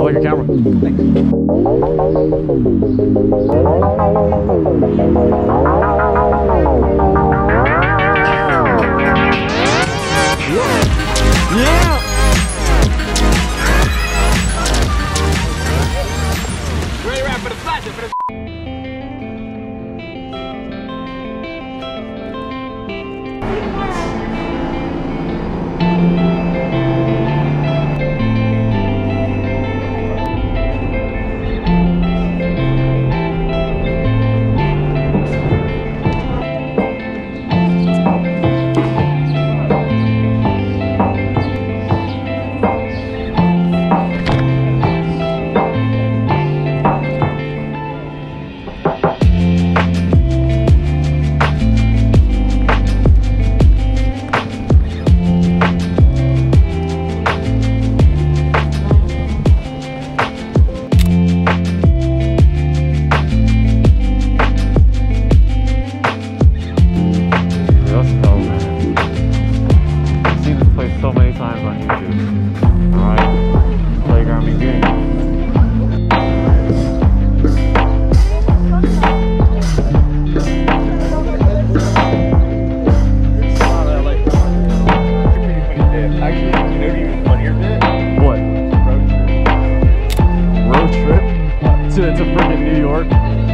Oh, your camera. Yeah! Let's times on YouTube. Alright, playground trip to, to freaking New York?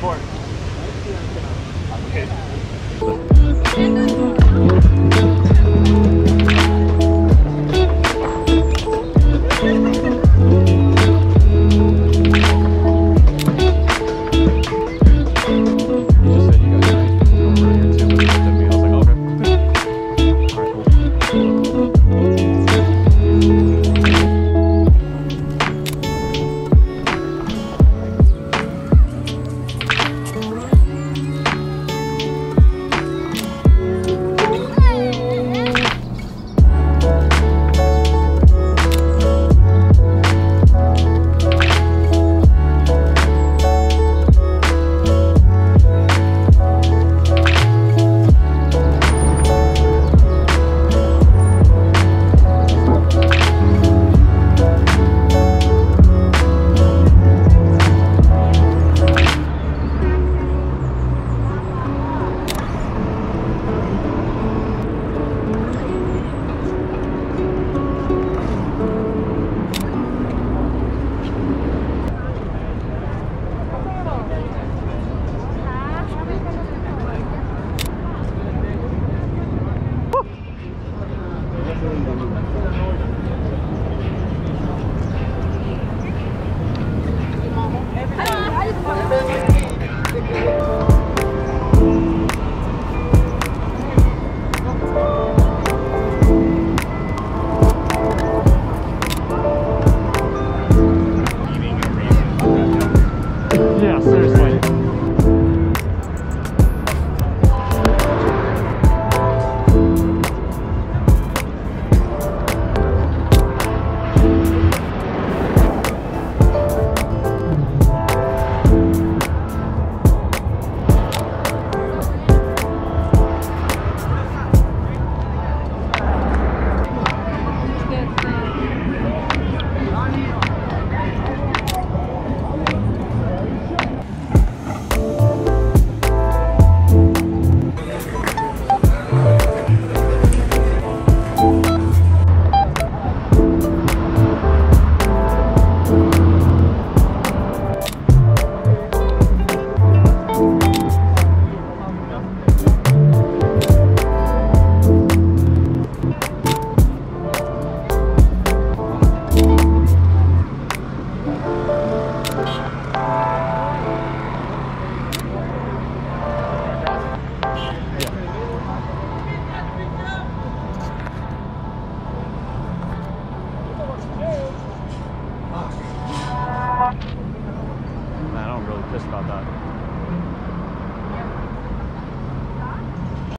Port? Okay.